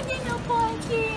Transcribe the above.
Cadê meu punk?